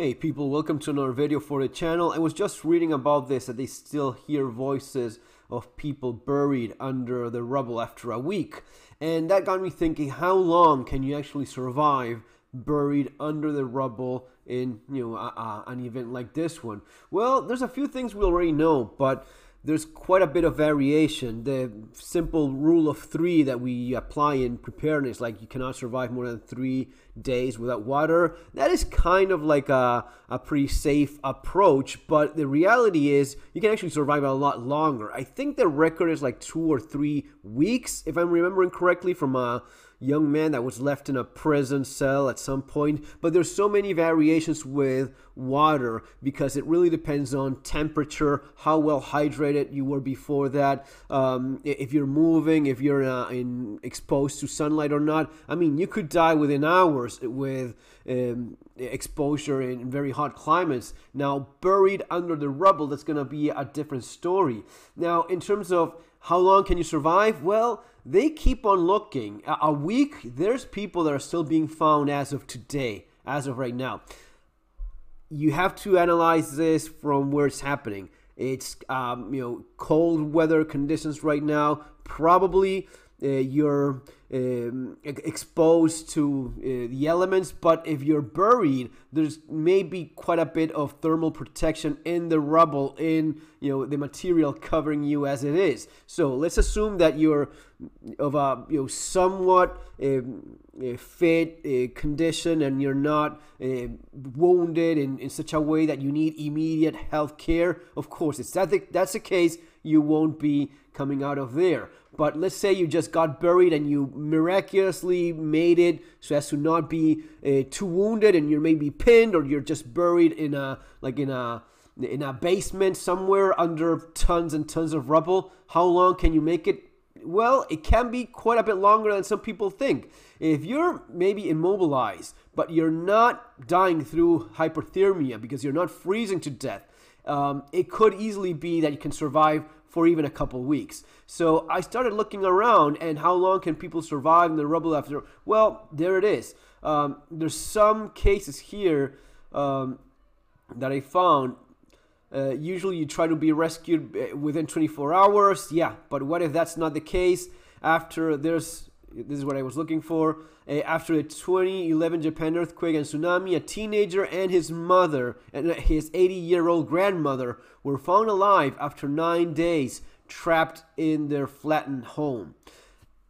Hey people, welcome to another video for the channel. I was just reading about this that they still hear voices of people buried under the rubble after a week. And that got me thinking, how long can you actually survive buried under the rubble in, you know, a, a, an event like this one? Well, there's a few things we already know, but there's quite a bit of variation. The simple rule of three that we apply in preparedness, like you cannot survive more than three days without water, that is kind of like a, a pretty safe approach. But the reality is, you can actually survive a lot longer. I think the record is like two or three weeks, if I'm remembering correctly, from a young man that was left in a prison cell at some point. But there's so many variations with water because it really depends on temperature, how well hydrated you were before that, um, if you're moving, if you're uh, in, exposed to sunlight or not. I mean, you could die within hours with um, exposure in very hot climates. Now, buried under the rubble, that's going to be a different story. Now, in terms of how long can you survive? Well, they keep on looking. A week, there's people that are still being found as of today, as of right now. You have to analyze this from where it's happening. It's um, you know cold weather conditions right now. Probably uh, you're um, exposed to uh, the elements, but if you're buried, there's maybe quite a bit of thermal protection in the rubble, in you know the material covering you as it is. So let's assume that you're of a you know somewhat uh, fit uh, condition and you're not uh, wounded in, in such a way that you need immediate health care. Of course, if that the, that's the case, you won't be coming out of there. But let's say you just got buried and you miraculously made it so as to not be uh, too wounded and you're maybe pinned or you're just buried in a like in a in a basement somewhere under tons and tons of rubble. How long can you make it? Well, it can be quite a bit longer than some people think. If you're maybe immobilized, but you're not dying through hypothermia because you're not freezing to death, um, it could easily be that you can survive for even a couple weeks. So I started looking around and how long can people survive in the rubble after? Well, there it is. Um, there's some cases here um, that I found. Uh, usually you try to be rescued uh, within 24 hours. Yeah, but what if that's not the case? After there's this is what I was looking for. Uh, after the 2011 Japan earthquake and tsunami, a teenager and his mother and his 80 year old grandmother were found alive after nine days trapped in their flattened home.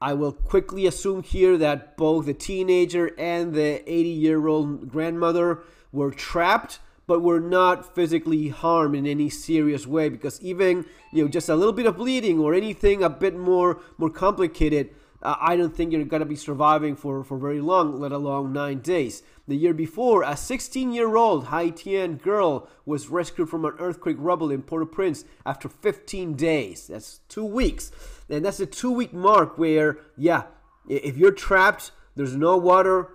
I will quickly assume here that both the teenager and the 80 year old grandmother were trapped but were not physically harmed in any serious way because even you know just a little bit of bleeding or anything a bit more more complicated uh, I don't think you're going to be surviving for, for very long, let alone nine days. The year before, a 16 year old Haitian girl was rescued from an earthquake rubble in Port au Prince after 15 days. That's two weeks. And that's a two week mark where, yeah, if you're trapped, there's no water,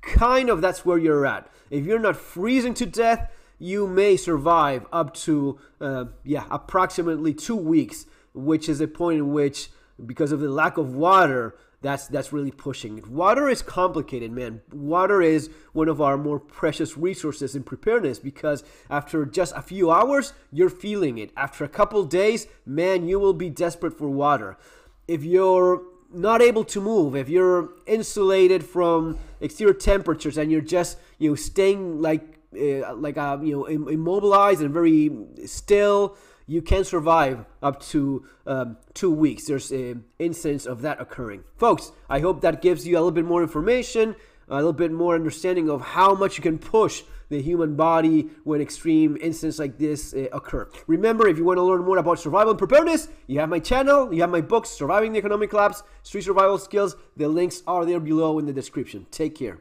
kind of that's where you're at. If you're not freezing to death, you may survive up to, uh, yeah, approximately two weeks, which is a point in which because of the lack of water that's that's really pushing it. Water is complicated, man. Water is one of our more precious resources in preparedness because after just a few hours, you're feeling it. After a couple days, man, you will be desperate for water. If you're not able to move, if you're insulated from exterior temperatures and you're just you know staying like uh, like uh, you know immobilized and very still you can survive up to um, two weeks. There's an instance of that occurring. Folks, I hope that gives you a little bit more information, a little bit more understanding of how much you can push the human body when extreme incidents like this uh, occur. Remember, if you want to learn more about survival and preparedness, you have my channel, you have my books, Surviving the Economic Collapse, Street Survival Skills. The links are there below in the description. Take care.